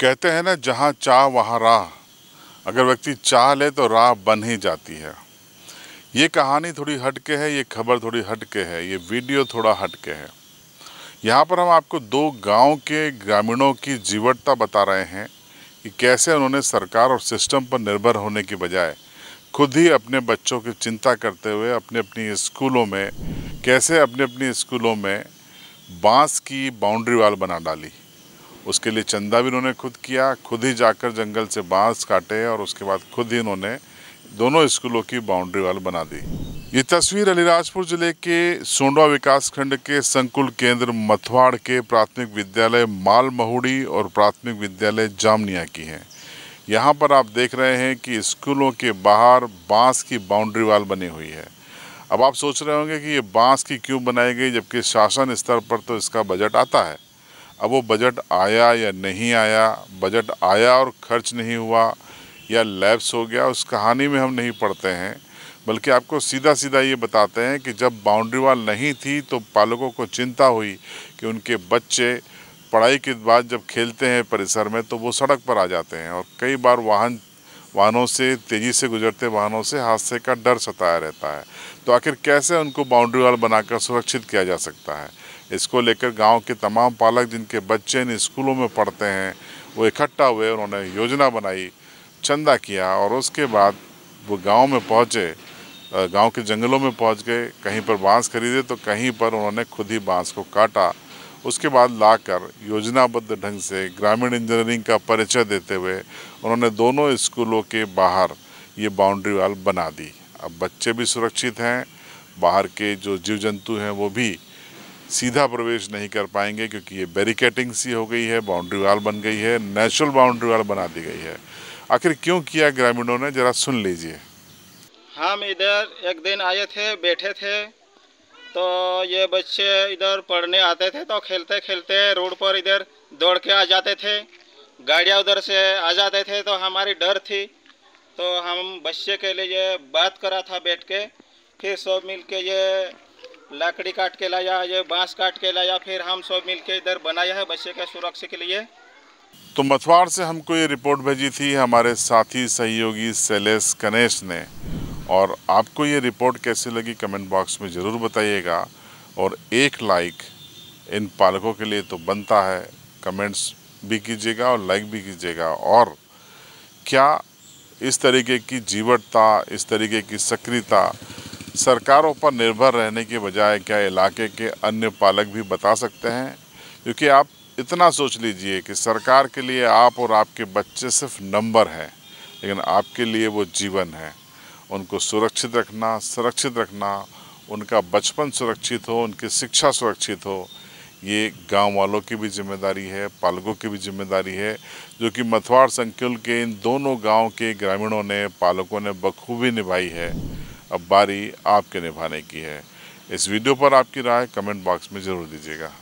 कहते हैं ना, जहाँ चाह, वहाँ राह। अगर व्यक्ति चाह ले तो राह बन ही जाती है। ये कहानी थोड़ी हट के है, ये खबर थोड़ी हट के है, ये वीडियो थोड़ा हट के है। यहाँ पर हम आपको दो गाँव के ग्रामीणों की जीवटता बता रहे हैं कि कैसे उन्होंने सरकार और सिस्टम पर निर्भर होने की बजाय खुद ही अपने बच्चों की चिंता करते हुए अपने अपनी स्कूलों में, कैसे अपने अपने स्कूलों में बाँस की बाउंड्री वाल बना डाली। उसके लिए चंदा भी उन्होंने खुद किया, खुद ही जाकर जंगल से बाँस काटे और उसके बाद खुद ही उन्होंने दोनों स्कूलों की बाउंड्री वाल बना दी। ये तस्वीर अलीराजपुर ज़िले के सोंडवा विकास खंड के संकुल केंद्र मथवाड़ के प्राथमिक विद्यालय माल महुड़ी और प्राथमिक विद्यालय जामनिया की है। यहाँ पर आप देख रहे हैं कि स्कूलों के बाहर बाँस की बाउंड्री वाल बनी हुई है। अब आप सोच रहे होंगे कि ये बाँस की क्यों बनाई गई, जबकि शासन स्तर पर तो इसका बजट आता है। अब वो बजट आया या नहीं आया, बजट आया और खर्च नहीं हुआ या लैब्स हो गया, उस कहानी में हम नहीं पढ़ते हैं, बल्कि आपको सीधा सीधा ये बताते हैं कि जब बाउंड्री वाल नहीं थी तो पालकों को चिंता हुई कि उनके बच्चे पढ़ाई के बाद जब खेलते हैं परिसर में तो वो सड़क पर आ जाते हैं और कई बार वाहन, वाहनों से तेज़ी से गुजरते वाहनों से हादसे का डर सताया रहता है। तो आखिर कैसे उनको बाउंड्री वाल बनाकर सुरक्षित किया जा सकता है? इसको लेकर गाँव के तमाम पालक जिनके बच्चे इन स्कूलों में पढ़ते हैं, वो इकट्ठा हुए उन्होंने योजना बनाई, चंदा किया और उसके बाद वो गाँव में पहुँचे गाँव के जंगलों में पहुँच गए, कहीं पर बाँस खरीदे तो कहीं पर उन्होंने खुद ही बाँस को काटा। उसके बाद लाकर योजनाबद्ध ढंग से ग्रामीण इंजीनियरिंग का परिचय देते हुए उन्होंने दोनों स्कूलों के बाहर ये बाउंड्री वाल बना दी। अब बच्चे भी सुरक्षित हैं, बाहर के जो जीव जंतु हैं वो भी सीधा प्रवेश नहीं कर पाएँगे क्योंकि ये बैरिकेटिंग सी हो गई है बाउंड्री वाल बन गई है नेचुरल बाउंड्री वाल बना दी गई है। आखिर क्यों किया ग्रामीणों ने? ज़रा सुन लीजिए। हम इधर एक दिन आए थे, बैठे थे तो ये बच्चे इधर पढ़ने आते थे तो खेलते खेलते रोड पर इधर दौड़ के आ जाते थे। गाड़ियाँ उधर से आ जाते थे तो हमारी डर थी। तो हम बच्चे के लिए बात करा था बैठ के, फिर सब मिल के ये लकड़ी काट के लाया ये बाँस काट के लाया, फिर हम सब मिलके इधर बनाया है बच्चे के सुरक्षा के लिए। तो मथवाड़ से हमको ये रिपोर्ट भेजी थी, हमारे साथी सहयोगी शैलेश गणेश ने। और आपको ये रिपोर्ट कैसी लगी कमेंट बॉक्स में ज़रूर बताइएगा। और एक लाइक इन पालकों के लिए तो बनता है। कमेंट्स भी कीजिएगा और लाइक भी कीजिएगा। और क्या इस तरीके की जीवटता, इस तरीके की सक्रियता सरकारों पर निर्भर रहने के बजाय क्या इलाके के अन्य पालक भी बता सकते हैं? क्योंकि आप इतना सोच लीजिए कि सरकार के लिए आप और आपके बच्चे सिर्फ़ नंबर हैं, लेकिन आपके लिए वो जीवन है। उनको सुरक्षित रखना सुरक्षित रखना, उनका बचपन सुरक्षित हो, उनकी शिक्षा सुरक्षित हो, ये गाँव वालों की भी ज़िम्मेदारी है, पालकों की भी ज़िम्मेदारी है, जो कि मथवाड़ संकुल के इन दोनों गाँव के ग्रामीणों ने, पालकों ने बखूबी निभाई है। अब बारी आपके निभाने की है। इस वीडियो पर आपकी राय कमेंट बॉक्स में ज़रूर दीजिएगा।